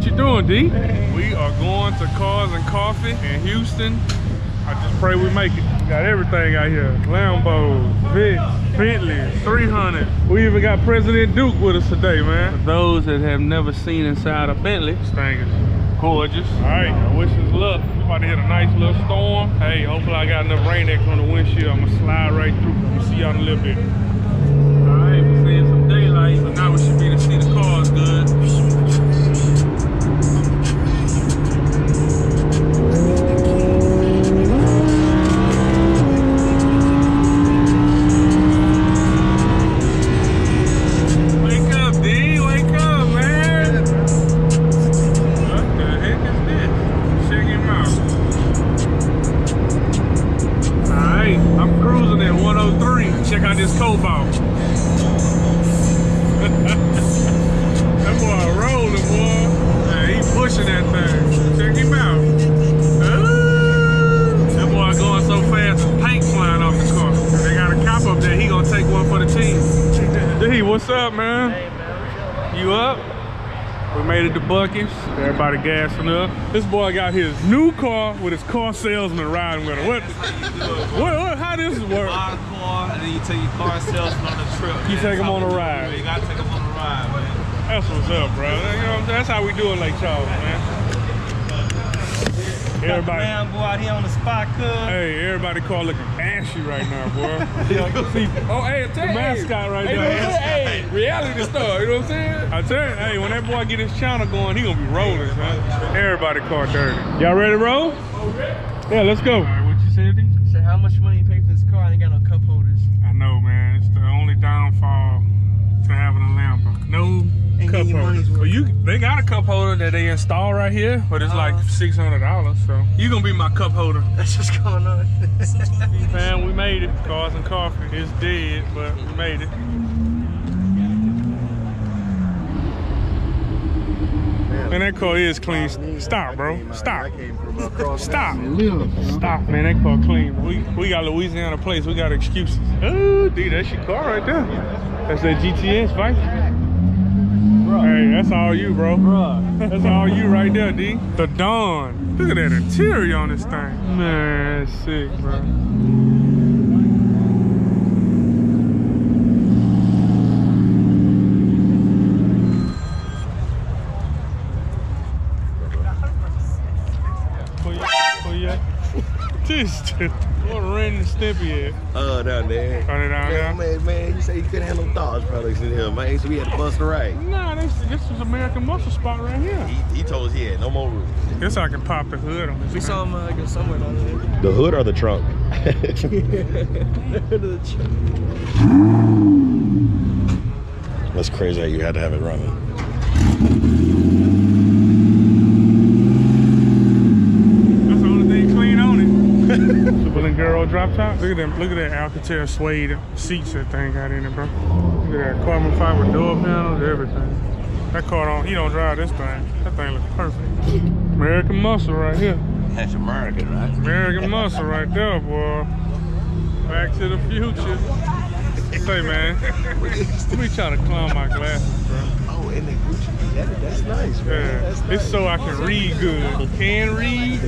you doing, D? We are going to Cars and Coffee in Houston. I just pray we make it. We got everything out here. Lambos, Vic, Bentley, 300. We even got President Duke with us today, man. For those that have never seen inside a Bentley, this thing is gorgeous. All right, I wish us luck. We about to hit a nice little storm. Hey, hopefully I got enough Rain-X on the windshield. I'm gonna slide right through. We'll see y'all in a little bit. We made it to Buc-ee's. Everybody gassing up. This boy got his new car with his car salesman riding with him. What? What? what how this work? buy a car and then you take your car salesman on a trip. You man. take him on a ride. You gotta take him on a ride, man. That's what's up, bro. You know what I'm saying? That's how we do it, Lake Charles, man. Everybody. Man, boy out here on the spot, cuz. Hey, everybody call looking ashy right now, boy. See, Oh, hey, the tell you, mascot right hey, there. hey, reality star, you know what I'm saying? I tell you, hey, when that boy get his channel going, he gonna be rolling, man. Everybody call dirty. Y'all ready to roll? Yeah, let's go. All right, what you said, D? So how much money you pay for this car? I ain't got no cup holders. I know, man. It's the only downfall to having a Lambo. No Ain't cup getting holder. Well, you they got a cup holder that they install right here, but it's like Uh-huh. six hundred dollars. So you gonna be my cup holder, That's what's going on. man. We made it. Cars and coffee. It's dead, but we made it. Man, that car is clean. Stop, bro. Stop. Stop. Stop, man. That car clean. We we got Louisiana plates. We got excuses. Oh, dude, that's your car right there. That's that GTS Viper. Hey, that's all you, bro. That's all you right there, D. The Dawn. Look at that interior on this thing. Man, that's sick, bro. Where you, where you at? This, Ren and Stimpy at? Uh, down there. Are down there? Man, man, man, you say you couldn't handle Dodge products in here, man. So we had to bust a right. Nah, this, this is American Muscle Spot right here. He, he told us he had no more room. Guess I can pop the hood on this. we saw him uh, go somewhere down there. The hood or the trunk? That's crazy how you had to have it running. That's the only thing clean on it. Super drop top. Look at them. Look at that Alcantara suede seats that thing got in it, bro. Look at that carbon fiber door panels, everything. That car don't. He don't drive this thing. That thing looks perfect. American muscle right here. That's American, right? American muscle right there, boy. Back to the future. Say, man. Let me try to climb my glasses, bro. Oh, and the Gucci. That, that's nice, man. Yeah, That's it's so I can read good. Can read,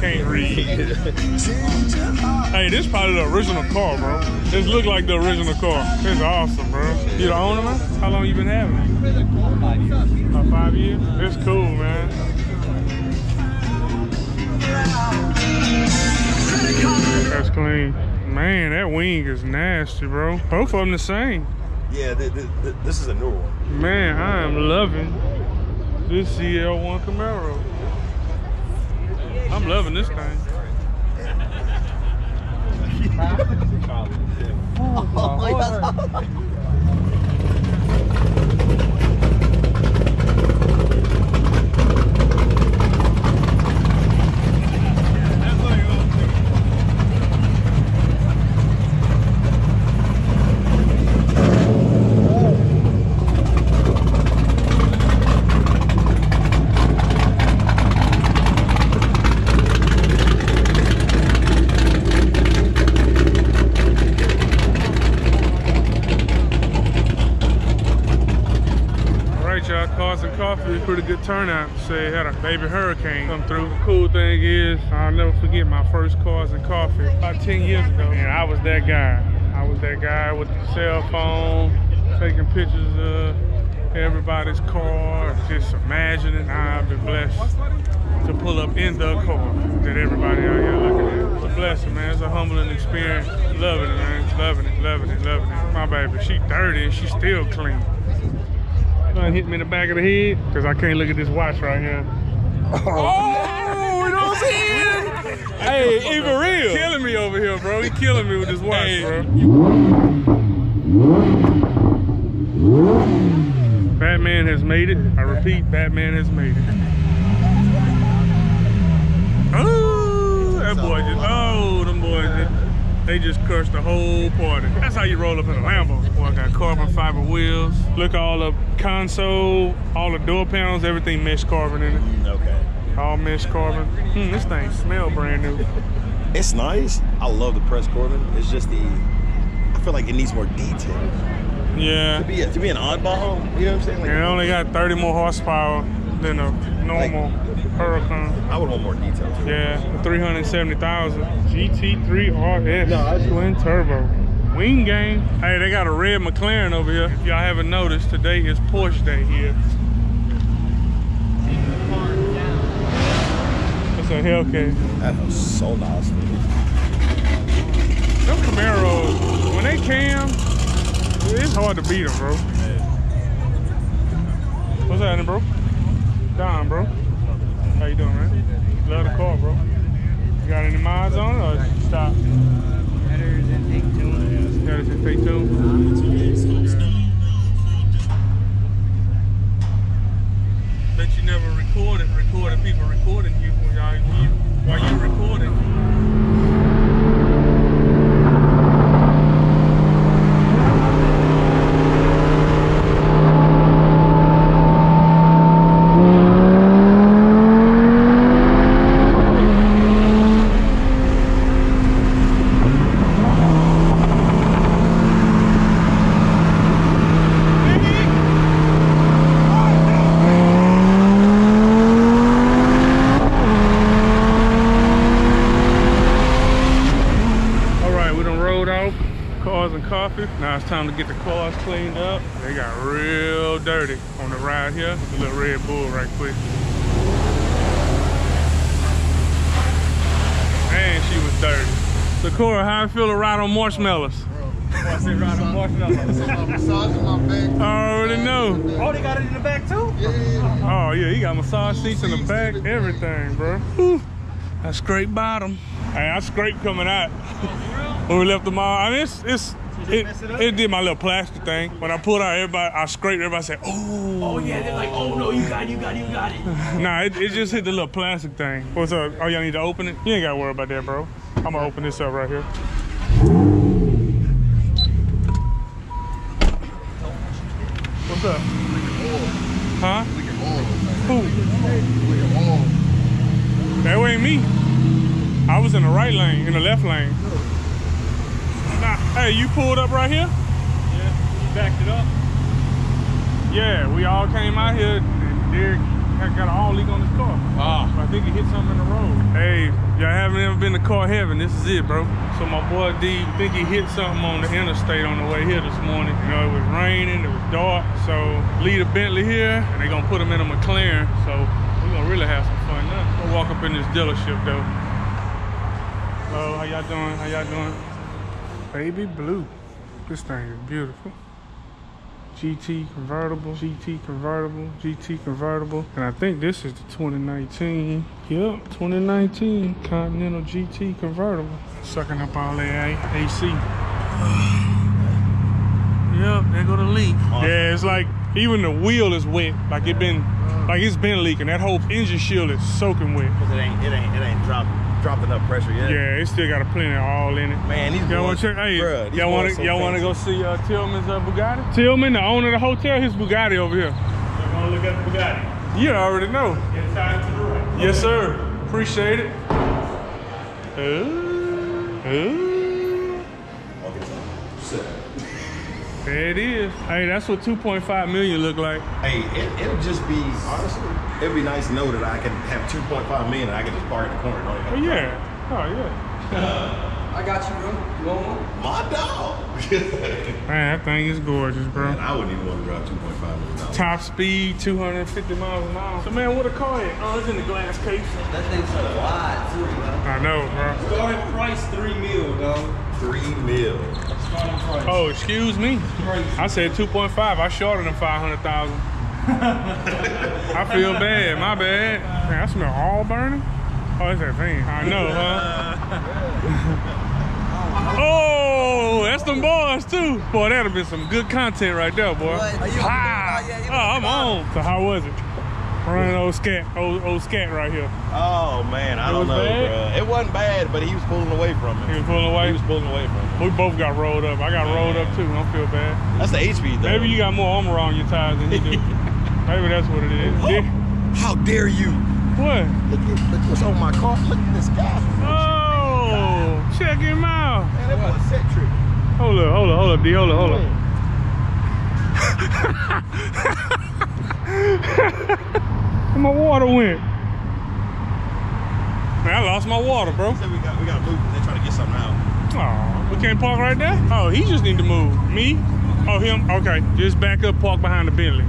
can't read. Hey, this probably the original car, bro. This look like the original car. It's awesome, bro. You the owner, man? How long you been having it? About five years. It's cool, man. That's clean. Man, that wing is nasty, bro. Both of them the same. yeah, th- th- th- this is a new one. Man, I am loving this ZL1 Camaro. I'm loving this thing. pretty good turnout. Say had a baby hurricane come through. The cool thing is, I'll never forget my first cars and coffee about 10 years ago. And I was that guy. I was that guy with the cell phone, taking pictures of everybody's car, just imagining I've been blessed to pull up in the car that everybody out here looking at. It's a blessing, man. It's a humbling experience. Loving it, man. Loving it, loving it, loving it. My baby, she dirty and she still clean. Hit me in the back of the head because I can't look at this watch right here. Oh, you know what I'm saying? hey, even real. Killing me over here, bro. He killing me with this watch, Hey, bro. Batman has made it. I repeat, Batman has made it. Oh, that boy just, oh, them boys just, they just crushed the whole party. That's how you roll up in a Lambo. Boy, I got carbon fiber wheels. Look at all the console, all the door panels, everything mesh carbon in it. Okay. All mesh carbon. Hmm, this thing smell brand new. It's nice. I love the press Corbin. It's just the. I feel like it needs more detail. Yeah. To be a, to be an oddball, you know what I'm saying? Like, it only got 30 more horsepower than a normal Huracan. I would want more detail. To it. Yeah, 370,000. GT3 RS No, twin turbo. Wing game. Hey, they got a red McLaren over here. If y'all haven't noticed, today is Porsche day here. It's a Hellcat. That was so nice. dude. Them Camaros, when they cam, it's hard to beat them, bro. What's happening, bro? Don, bro. How you doing, man? Love the car, bro. You got any miles on it, or stop? Headers and take two. Got it in take two. Bet you never recorded, recorded people recording you while you, while you recording. All right, we done rolled off cars and coffee. Now it's time to get the cars cleaned up. They got real dirty on the ride here. The little Red Bull right quick. Man, she was dirty. Sakura, how I feel to ride on marshmallows? I say ride on marshmallows. massaging my back. I already know. Oh, they got it in the back too? Oh yeah, you got massage seats in the back, everything, bro. Whew. I scraped bottom. Hey, I scraped coming out oh, when we left the mall. I mean, it's it's it, it it did my little plastic thing. When I pulled out, everybody I scraped. Everybody said, "Oh, Oh yeah, they're like, oh no, you got it, you got it, you got it. nah." It, it just hit the little plastic thing. What's up? Oh, y'all need to open it. You ain't gotta worry about that, bro. I'm gonna open this up right here. What's up? Huh? Who? That ain't me. I was in the right lane, in the left lane. Nah, hey, you pulled up right here? Yeah, you backed it up. Yeah, we all came out here. Derek had got an all leak on his car. Ah. I think he hit something in the road. Hey, y'all haven't ever been to car heaven. This is it, bro. So my boy D, I think he hit something on the interstate on the way here this morning. You know, it was raining, it was dark. So leave a Bentley here, and they gonna put him in a McLaren. So we're gonna really have some fun now. We'll walk up in this dealership though. Hello, how y'all doing? How y'all doing? Baby blue. This thing is beautiful. GT convertible, GT convertible, GT convertible. And I think this is the 2019. Yep, 2019 Continental GT convertible. Sucking up all that AC. Yep, there go the leak. Yeah, it's like even the wheel is wet. Like it been, like it's been leaking. That whole engine shield is soaking wet. Cause it ain't it ain't it ain't dropped dropped enough pressure yet. Yeah, it still got a plenty of all in it. Man, these Y'all want boys- to check? Hey, bruh, y'all want to so y'all want to go see uh, Tilman's uh, Bugatti? Tillman, the owner of the hotel, his Bugatti over here. You wanna look at the Bugatti? You already know. Inside to the right. Yes, sir. Appreciate it. Ooh, ooh. There it is. Hey, that's what 2.5 million look like. Hey, it, it'll just be honestly, it'd be nice to know that I can have 2.5 million and I can just park in the corner. Don't even Oh have to yeah. Oh yeah. I got you, bro. You want one? My dog. Man, that thing is gorgeous, bro. Man, I wouldn't even want to drive 2.5 million dollars. Top speed, 250 miles an hour. So man, what a car at? Oh, it's in the glass case. That thing's so wide, too, bro. I know, bro. Starting price, three mil, dog. Three mil. Starting price. Oh, excuse me. Crazy. I said 2.5. I shorted them 500,000. I feel bad. My bad. Man, I smell all burning. Oh, it's that thing. I know, huh? oh, that's them boys too. Boy, that'd have been some good content right there, boy. What? Ah, oh, yeah, you I'm on. on. So how was it? Running old scat, old, old scat right here. Oh man, I It don't was know, bad? bro. It wasn't bad, but he was pulling away from He it. was pulling away. He was pulling away from it. We both got rolled up. I got rolled up too. I don't feel bad. That's the HP though. Maybe you got more armor on your tires than he do. Maybe that's what it is. How dare you? What? Look at look what's on my car. Look at this guy. Oh, check him out. Man, that boy set trick. Hold up, hold up, hold up, D. Hold up, hold up. Where my water went? Man, I lost my water, bro. Said we got we got to move. They're trying to get something out. Oh, we can't park right there? Oh, he just need to move. Me? Oh, him? Okay, just back up, park behind the Bentley.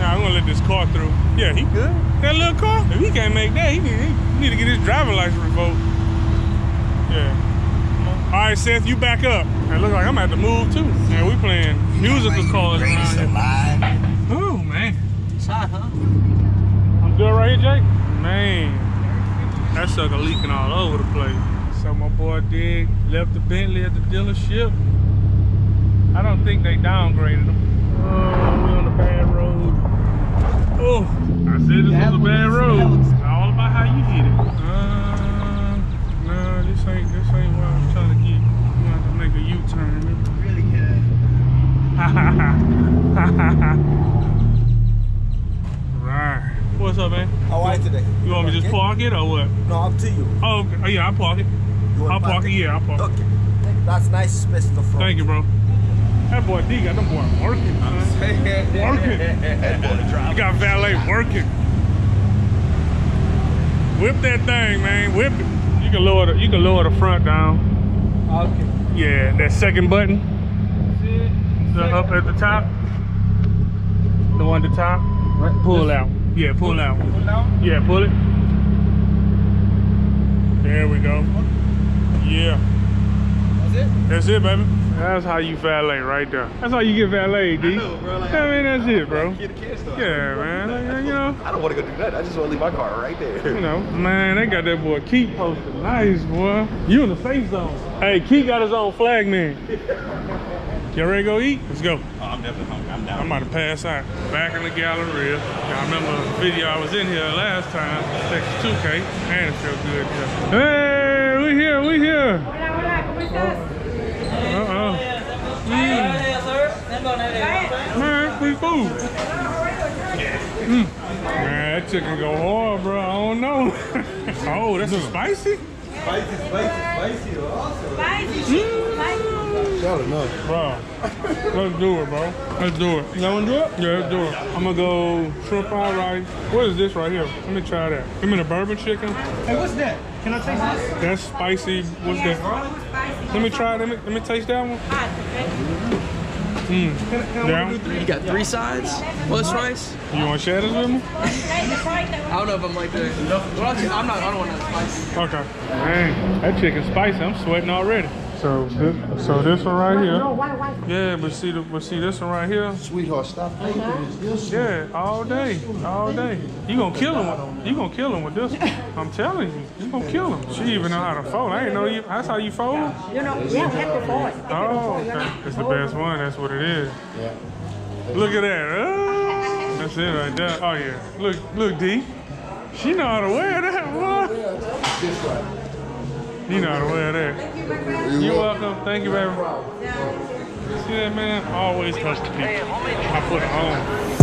Now, I'm gonna let this car through. Yeah, he good. That little car? If he can't make that, he need, he need to get his driver's license revoked. Yeah. All right, Seth, you back up. It look like I'm have to move too. Man, we playing musical cars around here. Man. Shot, huh? I'm good right here, Jake? Man, that sucker leaking all over the place. So my boy Dig left the Bentley at the dealership. I don't think they downgraded him. Oh, we on the bad road. Oh, I said this was a bad road. It's all about how you hit it. Uh, no, this ain't this ain't what I'm trying to get. You have to make a U-turn. Really good. right. What's up, man? How are you today? You want me to just park it or what? No, up to you. Oh, okay. oh yeah, I'll park it. You I'll park it. Yeah, I'll park it. Okay. That's nice space in the front. Thank you, bro. That boy D got them boy working. son. Working. You got valet working. Whip that thing, man. Whip it. You can lower the you can lower the front down. Okay. Yeah, that second button. The up at the top. The one at the top. Right. Pull out. Yeah, pull, pull out. pull out. Yeah, pull it. There we go. Yeah. That's it? That's it, baby. That's how you valet right there. That's how you get valet, D. know, bro, like, I mean, that's it, bro. Kid, kid stuff. Yeah, man. Like, you know, I don't want to go do that. I just want to leave my car right there. you know, man, they got that boy Keith posted. Nice, boy. You in the safe zone. Hey, Keith got his own flag man. Y'all ready to go eat? Let's go. Oh, I'm definitely hungry. I'm down. I'm about to pass out. Back in the Galleria. Y'all remember the video I was in here last time, Texas 2K. Man, it felt good here. Hey, we here, we here. Hola, hola, ¿cómo estás? Man, free food. Mm. Man, that chicken go hard, bro. I don't know. oh, that's a spicy? Spicy, spicy, spicy. Awesome. Spicy, spicy. Y'all enough. Bro, let's do it, bro. Let's do it. You want to do it? Yeah, let's do it. I'm gonna go shrimp fried rice. What is this right here? Let me try that. Give me the bourbon chicken. Hey, what's that? Can I taste this? That's spicy. What's Yes, that? Let me try it. Let me, let me taste that one. Hmm. Down. You got three sides? Plus rice? You want to share this with me? Hey, the fried that I don't know if I'm like that. I'm not, I don't want that spicy. Okay. Man, that chicken's spicy. I'm sweating already. So, this, so this one right here. No, why, why? Yeah, but see, the, but see this one right here. Sweetheart, stop thinking it's this. Yeah, all day, all day. You gonna kill him with, you gonna kill him with this. one. I'm telling you, you gonna kill him. She even know how to fold. I ain't know you. That's how you fold. You know, yeah, we have to forward. Oh, okay. It's the best one. That's what it is. Yeah. Look at that. Oh, that's it right there. Oh yeah. Look, look, D. She know how to wear that. What? You know how to wear that. You're welcome. Thank you, baby. See that man? Always touch the people. I put it on.